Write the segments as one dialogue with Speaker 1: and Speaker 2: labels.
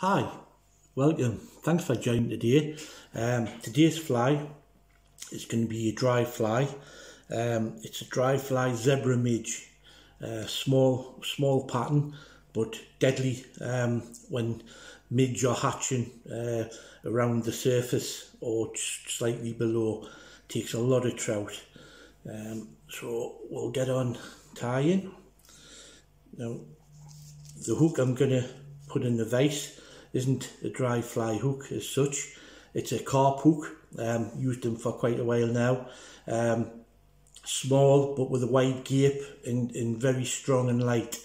Speaker 1: Hi, welcome. Thanks for joining today. Um, today's fly is going to be a dry fly. Um, it's a dry fly zebra midge. Uh, small, small pattern, but deadly um, when midge are hatching uh, around the surface or slightly below. Takes a lot of trout. Um, so we'll get on tying. Now, the hook I'm going to put in the vise isn't a dry fly hook as such. It's a carp hook. Um, used them for quite a while now. Um, small but with a wide gape and, and very strong and light.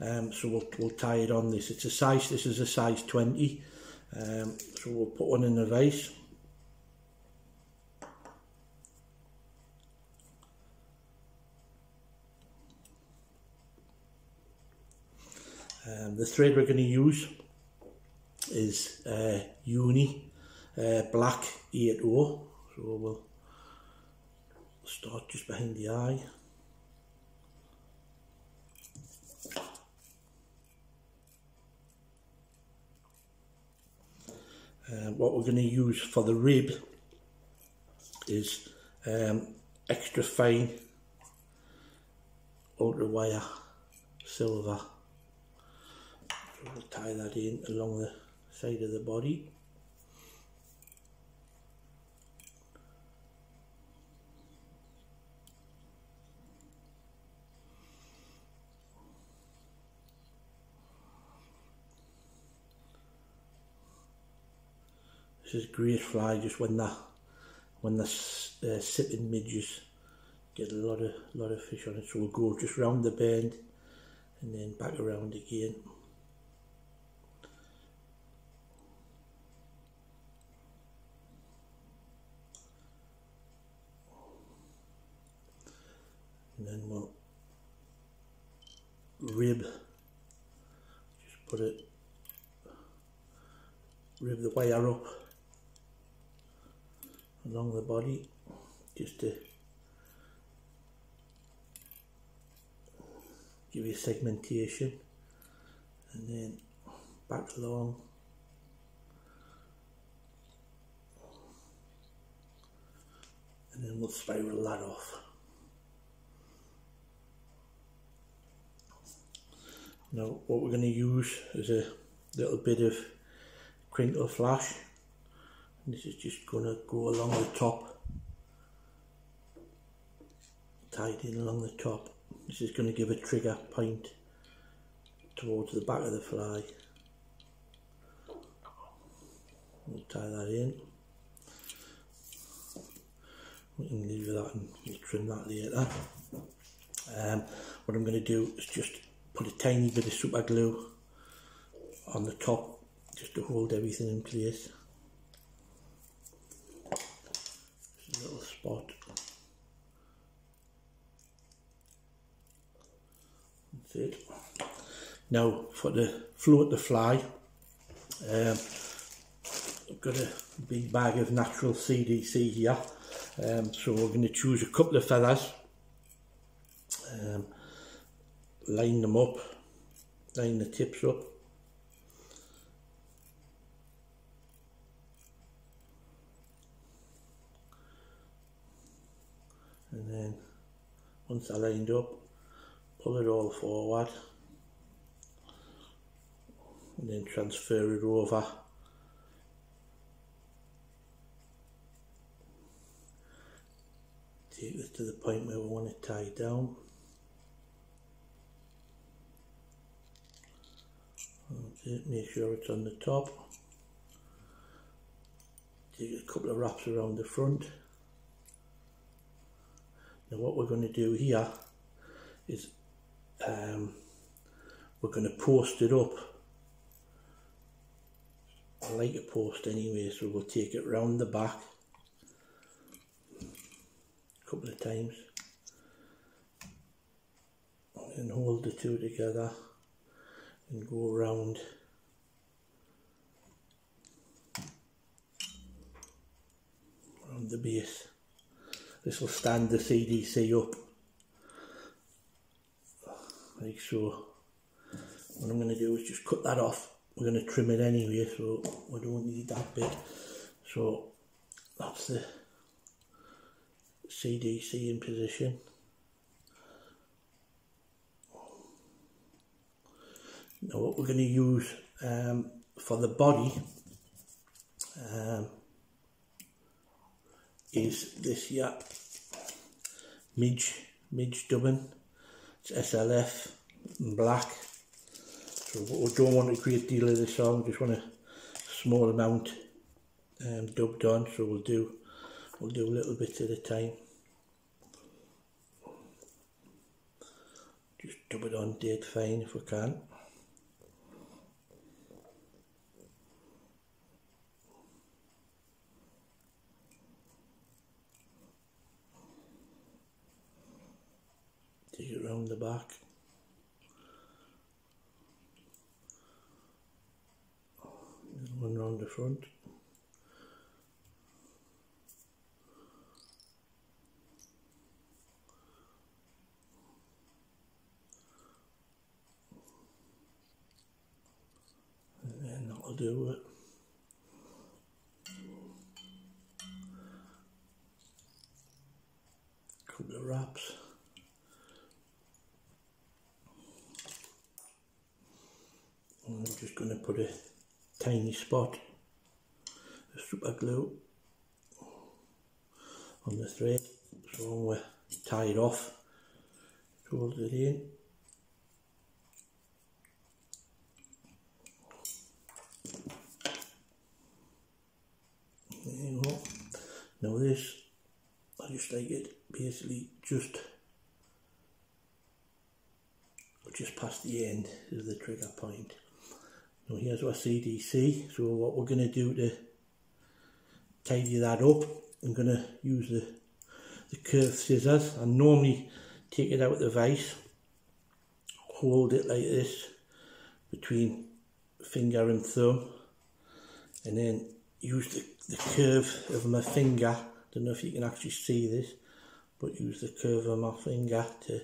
Speaker 1: Um, so we'll, we'll tie it on this. It's a size, this is a size 20. Um, so we'll put one in the vise. Um, the thread we're going to use is uh, Uni uh, Black 80. So we'll start just behind the eye. Uh, what we're going to use for the rib is um, extra fine ultra wire silver. So we'll tie that in along the side of the body. This is great fly just when the when the uh, sipping midges get a lot of lot of fish on it so we'll go just round the bend and then back around again and then we'll rib just put it rib the wire up along the body just to give you segmentation and then back along. And then we'll spiral that off Now what we're going to use is a little bit of crinkle flash. And this is just going to go along the top, tied in along the top. This is going to give a trigger point towards the back of the fly. We'll tie that in. We can leave that and we'll trim that later. Um, what I'm going to do is just put a tiny bit of super glue on the top just to hold everything in place. A little spot. That's it. Now for the float the fly, um, I've got a big bag of natural CDC here. Um, so we're going to choose a couple of feathers. Um, line them up, line the tips up. And then once they're lined up, pull it all forward. And then transfer it over. Take this to the point where we want it tied down make sure it's on the top. Take a couple of wraps around the front. Now what we're going to do here is um, we're going to post it up. I like a post anyway, so we'll take it round the back a couple of times and hold the two together and go around. Around the base. This will stand the CDC up. Like so. What I'm going to do is just cut that off. We're going to trim it anyway so we don't need that bit. So that's the CDC in position now what we're going to use um, for the body um, is this here. Midge, Midge dubbing. It's SLF and black. So we don't want a great deal of this on just want a small amount um, dubbed on. So we'll do we'll do a little bit at a time. Just dub it on dead fine if we can take it round the back one round the front. And then that'll do it. Couple of wraps. I'm just going to put a tiny spot. Of super glue on the thread. So we tie it off hold it in now this I just like it basically just just past the end is the trigger point now here's our CDC, so what we're going to do to tidy that up, I'm going to use the, the curved scissors. I normally take it out of the vise, hold it like this between finger and thumb, and then use the, the curve of my finger, I don't know if you can actually see this, but use the curve of my finger to,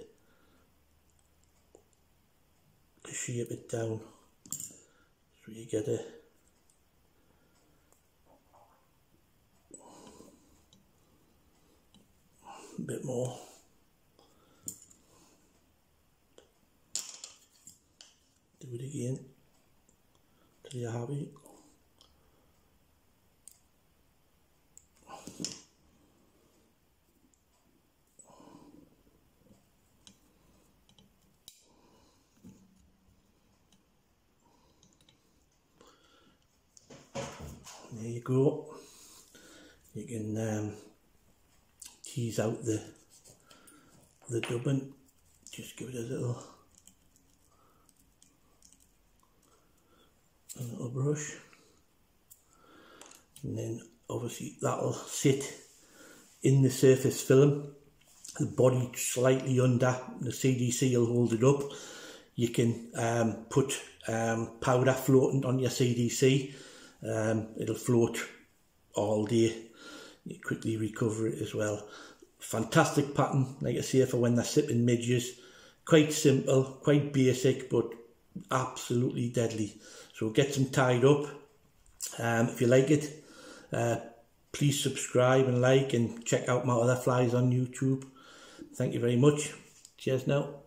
Speaker 1: to shape it down. So you get a bit more. Do it again till you're happy. There you go. You can um, tease out the the dubbing. Just give it a little a little brush. And then obviously that'll sit in the surface film. The body slightly under the CDC will hold it up. You can um, put um, powder floating on your CDC um, it'll float all day. You quickly recover it as well. Fantastic pattern, like I say, for when they're sipping midges. Quite simple, quite basic, but absolutely deadly. So get them tied up. Um, if you like it, uh, please subscribe and like and check out my other flies on YouTube. Thank you very much. Cheers now.